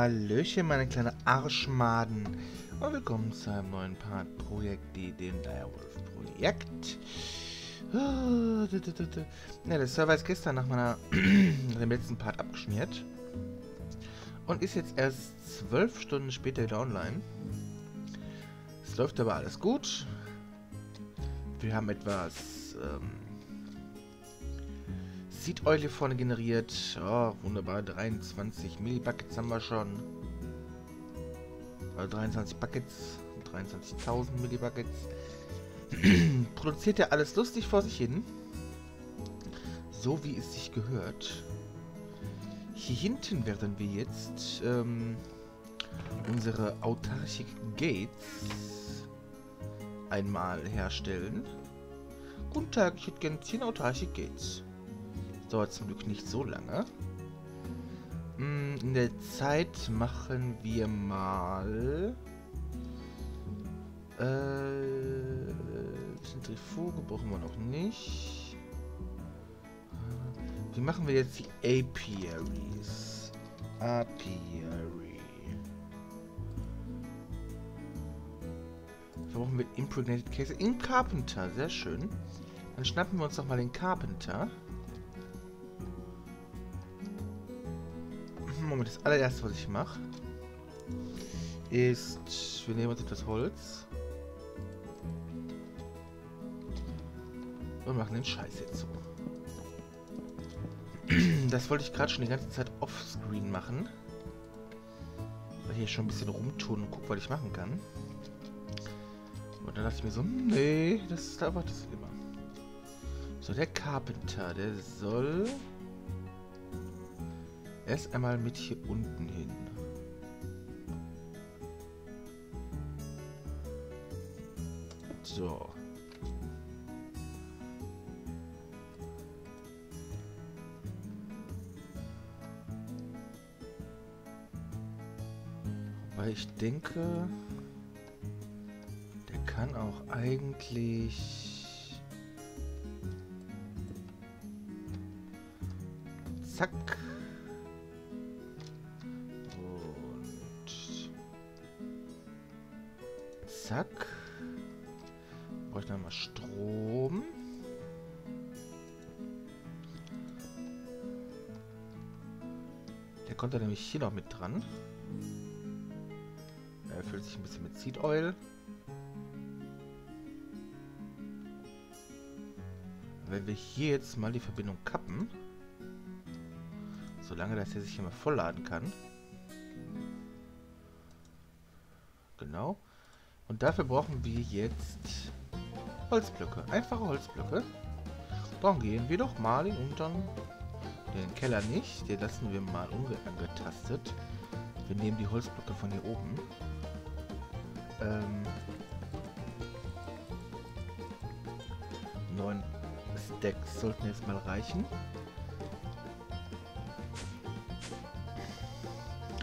Hallöchen, meine kleine Arschmaden. Und willkommen zu einem neuen Part Projekt, die dem Direwolf Projekt. Ja, der Server ist gestern nach meiner dem letzten Part abgeschmiert. Und ist jetzt erst zwölf Stunden später wieder online. Es läuft aber alles gut. Wir haben etwas ähm, Seed-Eule vorne generiert. Oh, wunderbar. 23 Millibuckets haben wir schon. Also 23 Buckets. 23.000 Millibuckets. Produziert ja alles lustig vor sich hin. So wie es sich gehört. Hier hinten werden wir jetzt ähm, unsere Autarchic Gates einmal herstellen. Guten Tag, ich hätte gerne 10 Autarchic Gates. Dauert zum Glück nicht so lange. Hm, in der Zeit machen wir mal... Äh, Zentrifuge brauchen wir noch nicht. Wie machen wir jetzt die Apiaries? Apiary. Brauchen wir Impregnated Case in Carpenter. Sehr schön. Dann schnappen wir uns doch mal den Carpenter. Moment, das allererste, was ich mache, ist, wir nehmen uns etwas Holz und machen den Scheiß jetzt so. Das wollte ich gerade schon die ganze Zeit offscreen machen. Weil hier schon ein bisschen rumtun und guck, was ich machen kann. Und dann dachte ich mir so, nee, das ist einfach das immer. So, der Carpenter, der soll erst einmal mit hier unten hin. So. Weil ich denke, der kann auch eigentlich... Zack. Brauche ich nochmal Strom. Der kommt da nämlich hier noch mit dran. Er füllt sich ein bisschen mit Seed Oil. Wenn wir hier jetzt mal die Verbindung kappen, solange dass er sich hier mal vollladen kann. Genau. Und dafür brauchen wir jetzt Holzblöcke. Einfache Holzblöcke. Dann gehen wir doch mal in unseren den Keller nicht. Den lassen wir mal unangetastet. Wir nehmen die Holzblöcke von hier oben. Ähm, neun Stacks sollten jetzt mal reichen.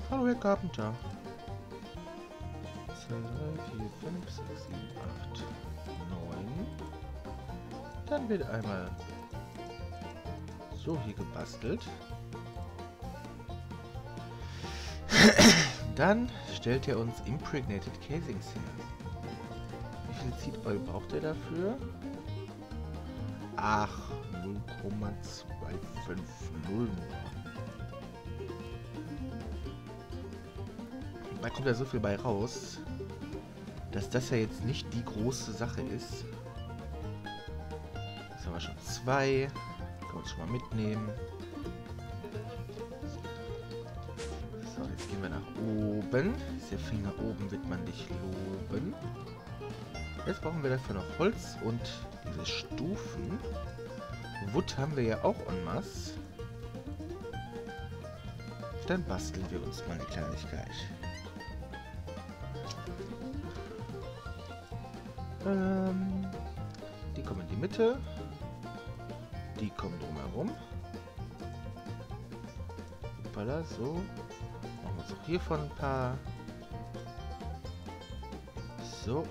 Hallo Herr Carpenter. 2, 3, 4, 5, 6, 7, 8, 9. Dann wird einmal so hier gebastelt. Dann stellt er uns Impregnated Casings her. Wie viel Oil braucht er dafür? Ach, 0,250 nur. Da kommt ja so viel bei raus, dass das ja jetzt nicht die große Sache ist. Jetzt haben wir schon zwei. Können wir uns schon mal mitnehmen. So, jetzt gehen wir nach oben. Der Finger oben wird man dich loben. Jetzt brauchen wir dafür noch Holz und diese Stufen. Wood haben wir ja auch en masse. Dann basteln wir uns mal eine Kleinigkeit. Ähm, die kommen in die Mitte. Die kommen drumherum. Hoppala, so. Machen wir uns auch hiervon ein paar. So.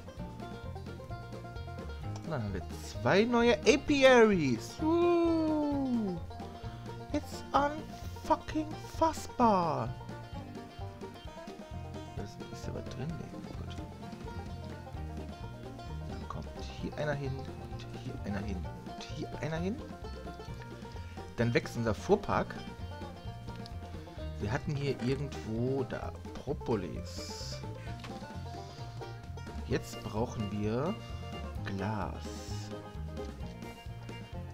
Dann haben wir zwei neue Apiaries. Uh, it's unfucking fassbar. drin? Nee, oh Gott. Dann einer hin und hier einer hin und hier einer hin. Dann wächst unser Fuhrpark. Wir hatten hier irgendwo da Propolis. Jetzt brauchen wir Glas.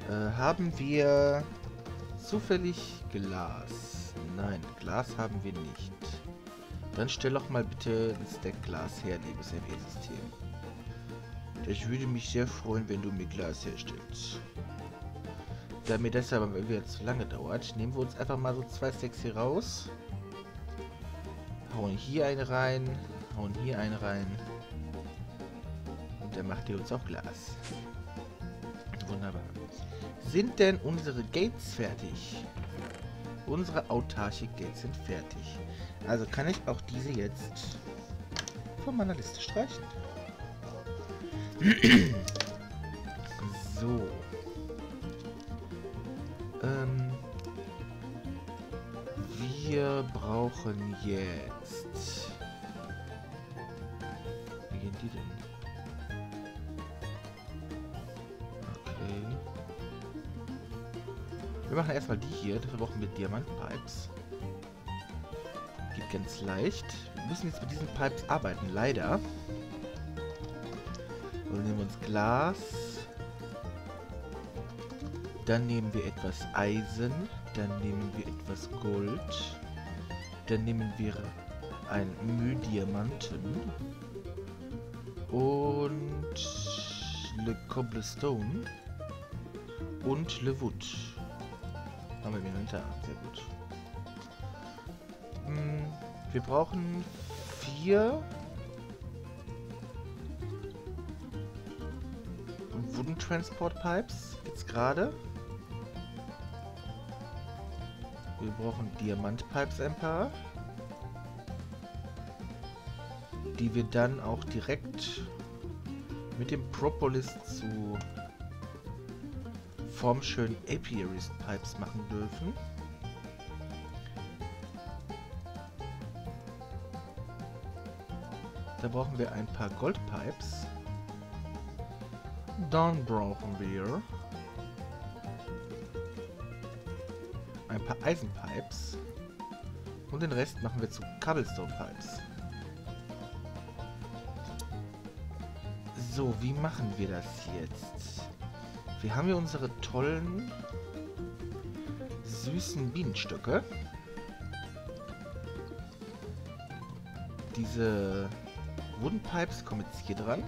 Äh, haben wir zufällig Glas? Nein, Glas haben wir nicht. Dann stell doch mal bitte ein Stack Glas her, liebes RW-System. Ich würde mich sehr freuen, wenn du mir Glas herstellst. Da mir das aber zu lange dauert, nehmen wir uns einfach mal so zwei Stacks hier raus. Hauen hier einen rein, hauen hier einen rein. Und dann macht ihr uns auch Glas. Wunderbar. Sind denn unsere Gates fertig? Unsere autarche Gates sind fertig. Also kann ich auch diese jetzt von meiner Liste streichen. So. Ähm, wir brauchen jetzt... Wie gehen die denn? Okay. Wir machen erstmal die hier. Dafür brauchen wir Diamantpipes. Geht ganz leicht. Wir müssen jetzt mit diesen Pipes arbeiten, leider. Wir nehmen uns Glas. Dann nehmen wir etwas Eisen. Dann nehmen wir etwas Gold. Dann nehmen wir ein Mühdiamanten. Und Le Cobblestone. Und Le Wood. Haben wir im Inventar. Sehr gut. Hm, wir brauchen vier Wooden Transport Pipes. Jetzt gerade. Wir brauchen Diamantpipes ein paar. Die wir dann auch direkt mit dem Propolis zu formschönen Apiarist Pipes machen dürfen. Da brauchen wir ein paar Goldpipes. Dann brauchen wir ein paar Eisenpipes. Und den Rest machen wir zu Cobblestone Pipes. So, wie machen wir das jetzt? Wir haben hier unsere tollen, süßen Bienenstöcke. Diese Wooden Pipes kommen jetzt hier dran.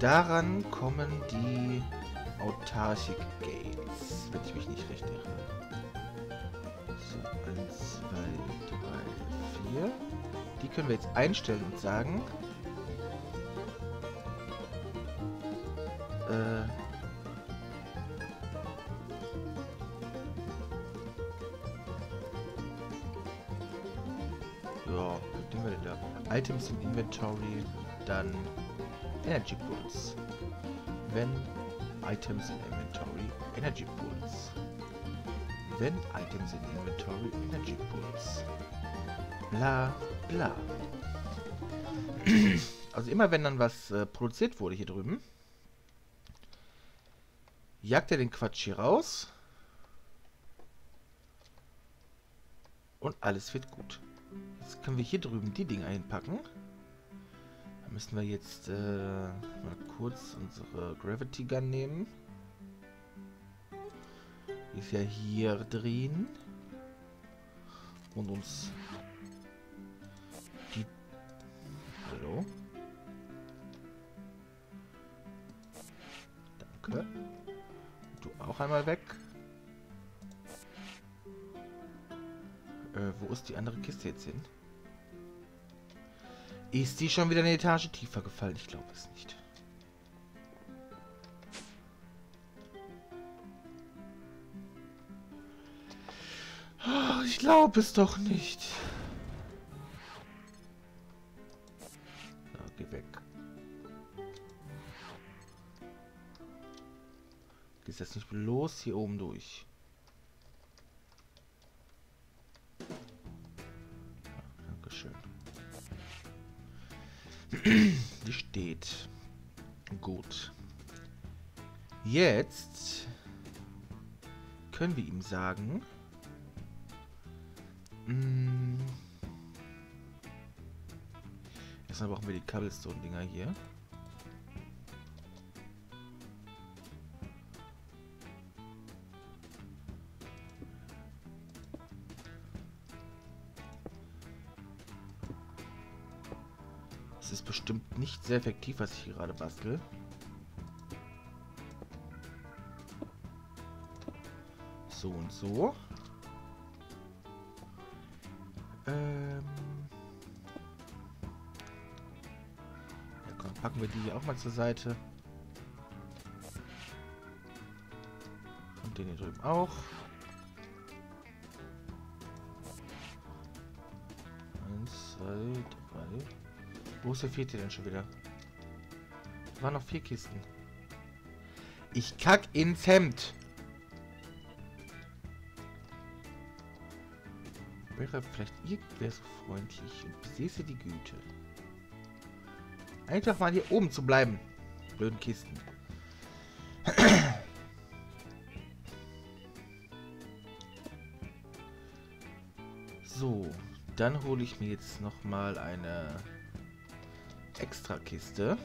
Daran kommen die Autarchic Gates, wenn ich mich nicht recht irre. So, 1, 2, 3, 4. Die können wir jetzt einstellen und sagen... Äh... Ja, was nehmen wir denn da? Items in Inventory, dann Energy Pools. Wenn Items in Inventory, Energy Pools. Wenn Items in Inventory, Energy Pools. Bla, bla. Also immer wenn dann was äh, produziert wurde hier drüben, jagt er den Quatsch hier raus. Und alles wird gut. Jetzt können wir hier drüben die Dinger müssen wir jetzt äh, mal kurz unsere Gravity Gun nehmen. Die ist ja hier drin. Und uns die... Hallo? Danke. Du auch einmal weg. Äh, wo ist die andere Kiste jetzt hin? Ist die schon wieder eine Etage tiefer gefallen? Ich glaube es nicht. Ah, ich glaube es doch nicht. Geh weg. Gehst jetzt nicht bloß hier oben durch. Die steht. Gut. Jetzt können wir ihm sagen. Mh, Erstmal brauchen wir die Cobblestone-Dinger hier. Es ist bestimmt nicht sehr effektiv, was ich hier gerade bastel. So und so. Ähm ja, komm, packen wir die hier auch mal zur Seite. Und den hier drüben auch. Eins, zwei, drei. Wo ist der vierte denn schon wieder? Da waren noch vier Kisten. Ich kack ins Hemd. Wäre vielleicht irgendwer so freundlich und besäße die Güte. Einfach mal hier oben zu bleiben. Blöden Kisten. So, dann hole ich mir jetzt noch mal eine extra Kiste.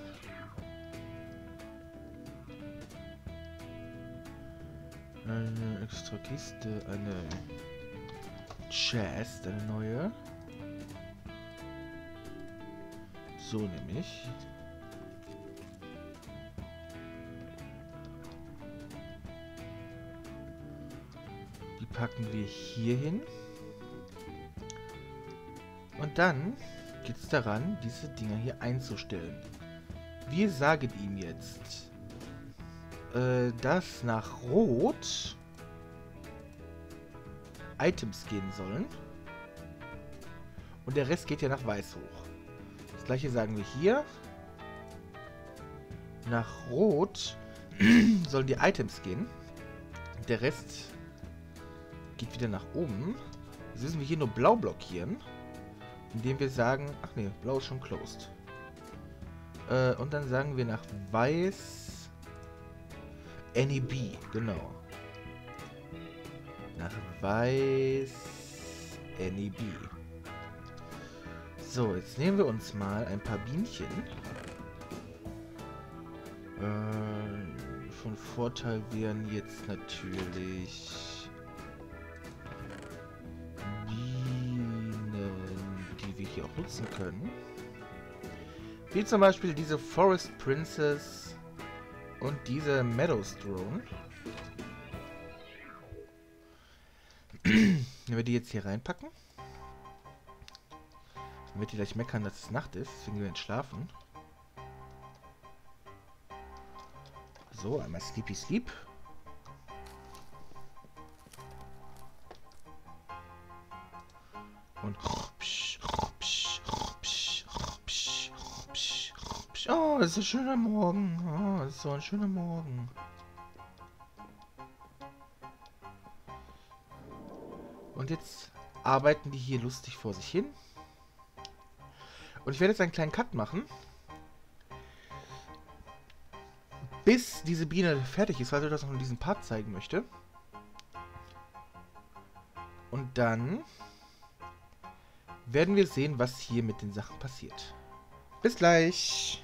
Eine extra Kiste, eine Chest, eine neue. So nämlich. Die packen wir hier hin. Und dann geht es daran, diese Dinger hier einzustellen. Wir sagen ihm jetzt, äh, dass nach Rot Items gehen sollen. Und der Rest geht ja nach Weiß hoch. Das gleiche sagen wir hier. Nach Rot sollen die Items gehen. Der Rest geht wieder nach oben. Jetzt müssen wir hier nur blau blockieren. Indem wir sagen... Ach nee, blau ist schon closed. Äh, und dann sagen wir nach weiß... NEB, genau. Nach weiß... NEB. So, jetzt nehmen wir uns mal ein paar Bienchen. Äh, von Vorteil wären jetzt natürlich hier auch nutzen können. Wie zum Beispiel diese Forest Princess und diese Meadows Drone. Wenn wir die jetzt hier reinpacken, dann wird die gleich meckern, dass es Nacht ist, deswegen wir entschlafen. So, einmal Sleepy Sleep. Und ist ein schöner Morgen. Oh, ist so ein schöner Morgen. Und jetzt arbeiten die hier lustig vor sich hin. Und ich werde jetzt einen kleinen Cut machen. Bis diese Biene fertig ist, weil ich das noch in diesem Part zeigen möchte. Und dann werden wir sehen, was hier mit den Sachen passiert. Bis gleich.